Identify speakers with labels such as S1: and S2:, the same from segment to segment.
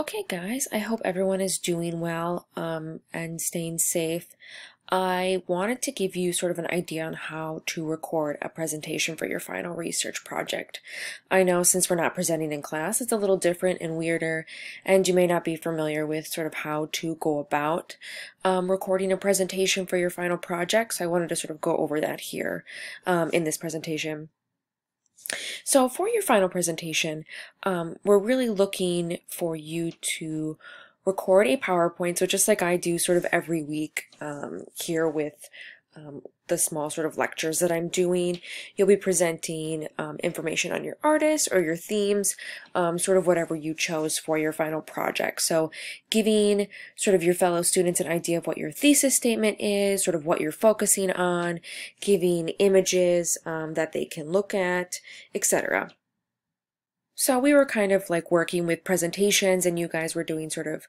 S1: Okay, guys, I hope everyone is doing well um, and staying safe. I wanted to give you sort of an idea on how to record a presentation for your final research project. I know since we're not presenting in class, it's a little different and weirder, and you may not be familiar with sort of how to go about um, recording a presentation for your final project, so I wanted to sort of go over that here um, in this presentation. So for your final presentation, um, we're really looking for you to record a PowerPoint. So just like I do sort of every week um, here with um, the small sort of lectures that I'm doing. You'll be presenting um, information on your artist or your themes, um, sort of whatever you chose for your final project. So giving sort of your fellow students an idea of what your thesis statement is, sort of what you're focusing on, giving images um, that they can look at, etc. So we were kind of like working with presentations and you guys were doing sort of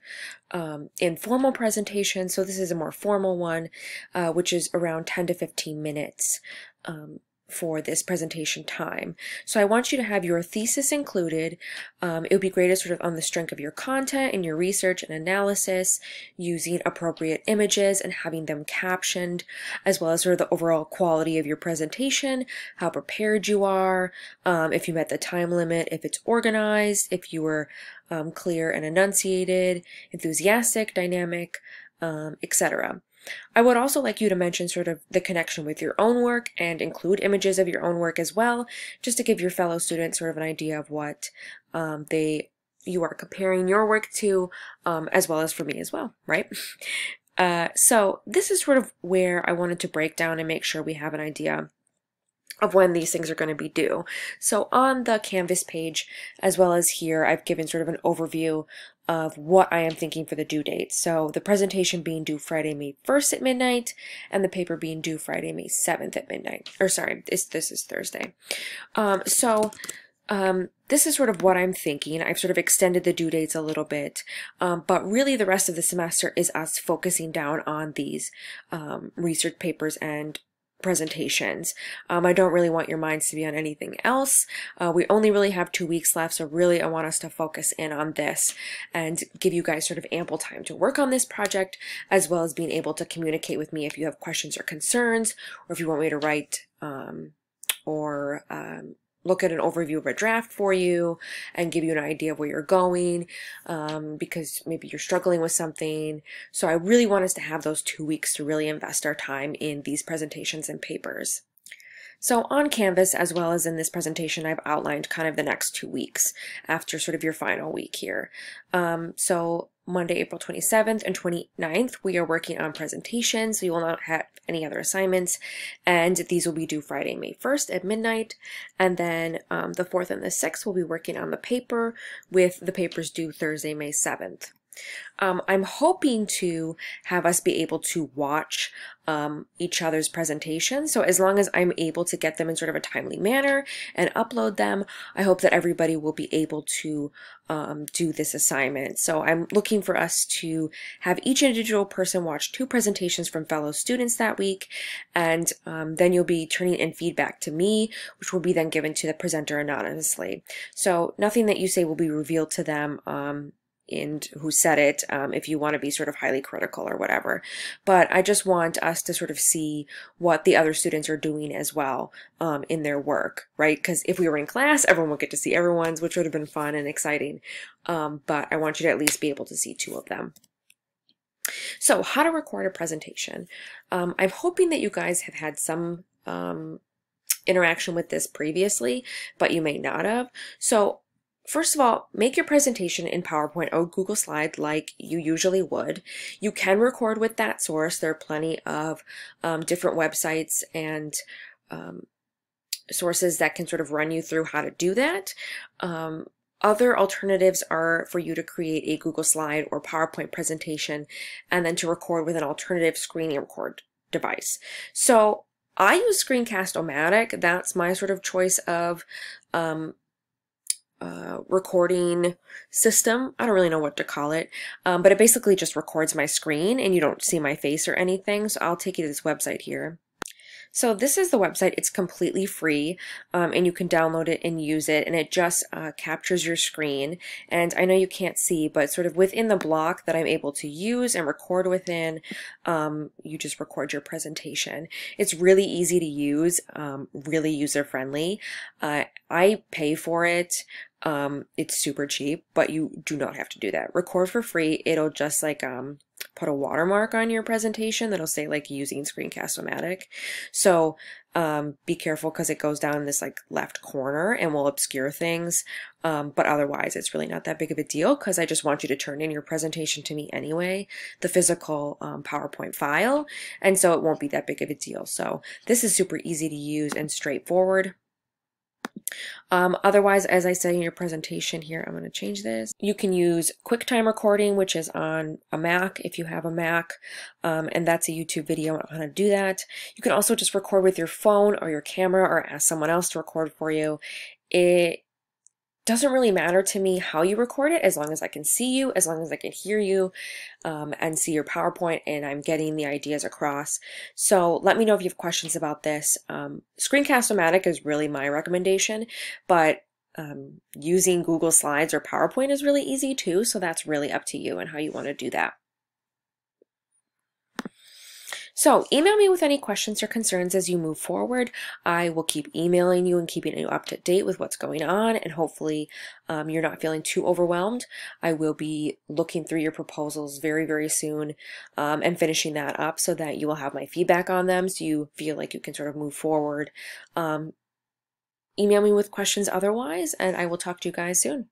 S1: um, informal presentations. So this is a more formal one, uh, which is around 10 to 15 minutes. Um, for this presentation time. So I want you to have your thesis included. Um, it would be great sort of on the strength of your content and your research and analysis, using appropriate images and having them captioned, as well as sort of the overall quality of your presentation, how prepared you are, um, if you met the time limit, if it's organized, if you were um, clear and enunciated, enthusiastic, dynamic, um, etc. I would also like you to mention sort of the connection with your own work and include images of your own work as well, just to give your fellow students sort of an idea of what um, they you are comparing your work to, um, as well as for me as well, right? Uh, so this is sort of where I wanted to break down and make sure we have an idea of when these things are going to be due. So on the Canvas page, as well as here, I've given sort of an overview of what I am thinking for the due date. So the presentation being due Friday, May 1st at midnight, and the paper being due Friday, May 7th at midnight. Or sorry, this, this is Thursday. Um, so um, this is sort of what I'm thinking. I've sort of extended the due dates a little bit, um, but really the rest of the semester is us focusing down on these um, research papers and presentations. Um, I don't really want your minds to be on anything else. Uh, we only really have two weeks left, so really I want us to focus in on this and give you guys sort of ample time to work on this project, as well as being able to communicate with me if you have questions or concerns, or if you want me to write um, or um, look at an overview of a draft for you and give you an idea of where you're going um, because maybe you're struggling with something. So I really want us to have those two weeks to really invest our time in these presentations and papers. So on Canvas, as well as in this presentation, I've outlined kind of the next two weeks after sort of your final week here. Um, so Monday, April 27th and 29th, we are working on presentations. So you will not have any other assignments. And these will be due Friday, May 1st at midnight. And then um, the 4th and the 6th, we'll be working on the paper with the papers due Thursday, May 7th. Um, I'm hoping to have us be able to watch um, each other's presentations. So as long as I'm able to get them in sort of a timely manner and upload them, I hope that everybody will be able to um, do this assignment. So I'm looking for us to have each individual person watch two presentations from fellow students that week, and um, then you'll be turning in feedback to me, which will be then given to the presenter anonymously. So nothing that you say will be revealed to them um, and who said it um, if you want to be sort of highly critical or whatever. But I just want us to sort of see what the other students are doing as well um, in their work, right? Because if we were in class, everyone would get to see everyone's, which would have been fun and exciting. Um, but I want you to at least be able to see two of them. So how to record a presentation. Um, I'm hoping that you guys have had some um, interaction with this previously, but you may not have. So First of all, make your presentation in PowerPoint or Google Slide like you usually would. You can record with that source. There are plenty of um, different websites and um, sources that can sort of run you through how to do that. Um, other alternatives are for you to create a Google Slide or PowerPoint presentation and then to record with an alternative screen record device. So I use Screencast-O-Matic. That's my sort of choice of um, uh, recording system. I don't really know what to call it, um, but it basically just records my screen and you don't see my face or anything. So I'll take you to this website here. So this is the website. It's completely free um, and you can download it and use it and it just uh, captures your screen. And I know you can't see, but sort of within the block that I'm able to use and record within, um, you just record your presentation. It's really easy to use, um, really user friendly. Uh, I pay for it. Um, it's super cheap, but you do not have to do that. Record for free. It'll just like um, put a watermark on your presentation that'll say like using Screencast-O-Matic. So um, be careful because it goes down in this like left corner and will obscure things. Um, but otherwise, it's really not that big of a deal because I just want you to turn in your presentation to me anyway, the physical um, PowerPoint file. And so it won't be that big of a deal. So this is super easy to use and straightforward. Um, otherwise, as I said in your presentation here, I'm going to change this. You can use QuickTime recording, which is on a Mac if you have a Mac, um, and that's a YouTube video on how to do that. You can also just record with your phone or your camera or ask someone else to record for you. It doesn't really matter to me how you record it as long as I can see you, as long as I can hear you um, and see your PowerPoint and I'm getting the ideas across. So let me know if you have questions about this. Um, Screencast-O-Matic is really my recommendation, but um, using Google Slides or PowerPoint is really easy too, so that's really up to you and how you want to do that. So email me with any questions or concerns as you move forward. I will keep emailing you and keeping you up to date with what's going on and hopefully um, you're not feeling too overwhelmed. I will be looking through your proposals very, very soon um, and finishing that up so that you will have my feedback on them so you feel like you can sort of move forward. Um, email me with questions otherwise and I will talk to you guys soon.